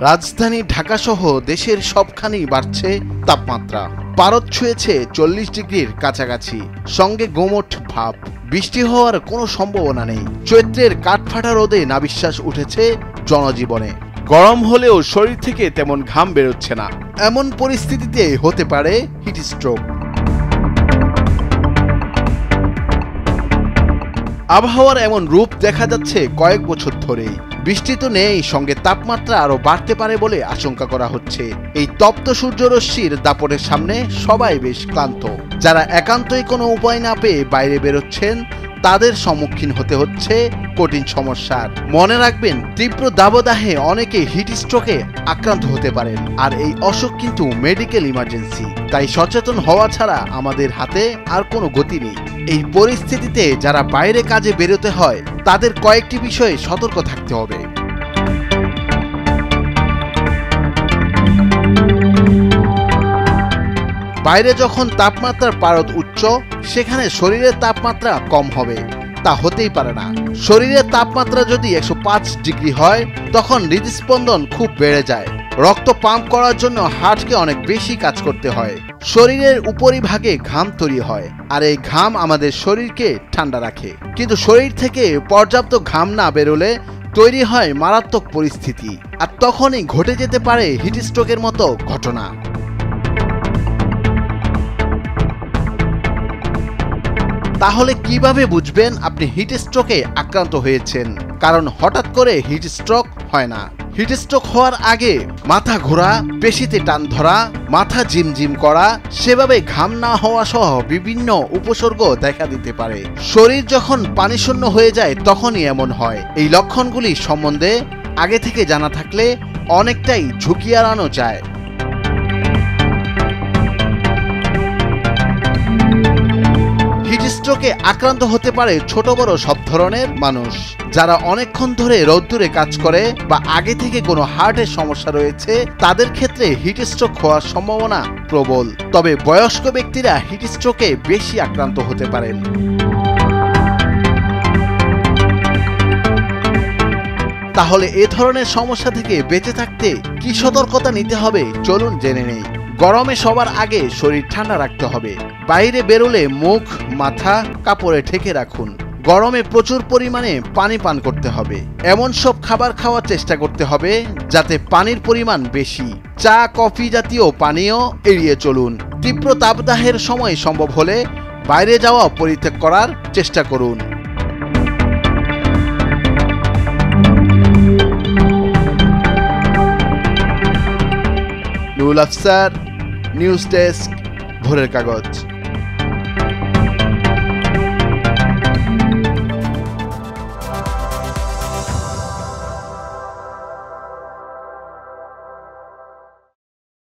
রাজধানী ঢাকাসহ দেশের সবখানেই বাড়ছে তাপমাত্রা। পারদ ছুঁয়েছে চল্লিশ ডিগ্রির কাছাকাছি। সঙ্গে গোমট ভাব। বৃষ্টি হওয়ার কোনো সম্ভাবনা নেই। চৈত্রের কাঠফাটা রোদে নাবিশ্বাস উঠেছে জনজীবনে। গরম হলেও শরীর থেকে তেমন ঘাম বেরোচ্ছে না। এমন পরিস্থিতিতে হতে পারে হিট স্ট্রোক। আবহাওয়ার এমন রূপ দেখা যাচ্ছে কয়েক বছর ধরেই। বৃষ্টি তো নেই, সঙ্গে তাপমাত্রা আরও বাড়তে পারে বলে আশঙ্কা করা হচ্ছে। এই তপ্ত সূর্যরশ্মির দাপটের সামনে সবাই বেশ ক্লান্ত। যারা একান্তই কোনো উপায় না পেয়ে বাইরে বেরোচ্ছেন তাদের সম্মুখীন হতে হচ্ছে কঠিন সমস্যার। মনে রাখবেন, তীব্র দাবদাহে অনেকে হিট স্ট্রোকে আক্রান্ত হতে পারেন, আর এই অসুখ কিন্তু মেডিকেল ইমার্জেন্সি। তাই সচেতন হওয়া ছাড়া আমাদের হাতে আর কোনো গতি নেই। এই পরিস্থিতিতে যারা বাইরে কাজে বেরোতে হয়, তাদের কয়েকটি বিষয়ে সতর্ক থাকতে হবে। বাইরে যখন তাপমাত্রার পারদ উচ্চ, সেখানে শরীরের তাপমাত্রা কম হবে। তা হতেই পারে না। শরীরের তাপমাত্রা যদি একশো পাঁচ ডিগ্রি হয়, তখন হৃদস্পন্দন খুব বেড়ে যায়। রক্ত পাম্প করার জন্য হার্টকে অনেক বেশি কাজ করতে হয়। শরীরের উপরিভাগে ঘাম তৈরি হয়, আর এই ঘাম আমাদের শরীরকে ঠান্ডা রাখে। কিন্তু শরীর থেকে পর্যাপ্ত ঘাম না বেরোলে তৈরি হয় মারাত্মক পরিস্থিতি, আর তখনই ঘটে যেতে পারে হিটস্ট্রোকের মতো ঘটনা। তাহলে কীভাবে বুঝবেন আপনি হিট স্ট্রোকে আক্রান্ত হয়েছেন? কারণ হঠাৎ করে হিট স্ট্রোক হয় না। হিট স্ট্রোক হওয়ার আগে মাথা ঘোরা, পেশিতে টান ধরা, মাথা জিমজিম করা, সেভাবে ঘাম না হওয়া সহ বিভিন্ন উপসর্গ দেখা দিতে পারে। শরীর যখন পানিশূন্য হয়ে যায় তখনই এমন হয়। এই লক্ষণগুলি সম্বন্ধে আগে থেকে জানা থাকলে অনেকটাই ঝুঁকি এড়ানো যায়। হিটস্ট্রোকে আক্রান্ত হতে পারে ছোট বড় সব ধরনের মানুষ। যারা অনেকক্ষণ ধরে রোদ্দুরে কাজ করে বা আগে থেকে কোনো হার্টের সমস্যা রয়েছে, তাদের ক্ষেত্রে হিটস্ট্রোক হওয়ার সম্ভাবনা প্রবল। তবে বয়স্ক ব্যক্তিরা হিটস্ট্রোকে বেশি আক্রান্ত হতে পারেন। তাহলে এ ধরনের সমস্যা থেকে বেঁচে থাকতে কি সতর্কতা নিতে হবে? চলুন জেনে নেই। গরমে সবার আগে শরীর ঠান্ডা রাখতে হবে। বাইরে বেরোলে মুখ, মাথা কাপড়ে ঢেকে রাখুন। গরমে প্রচুর পরিমাণে পানি পান করতে হবে। এমন সব খাবার খাওয়ার চেষ্টা করতে হবে যাতে পানির পরিমাণ বেশি। চা, কফি জাতীয় পানীয় এড়িয়ে চলুন। তীব্র তাপদাহের সময় সম্ভব হলে বাইরে যাওয়া পরিত্যাগ করার চেষ্টা করুন। নিউজ ডেস্ক, ভোরের কাগজ।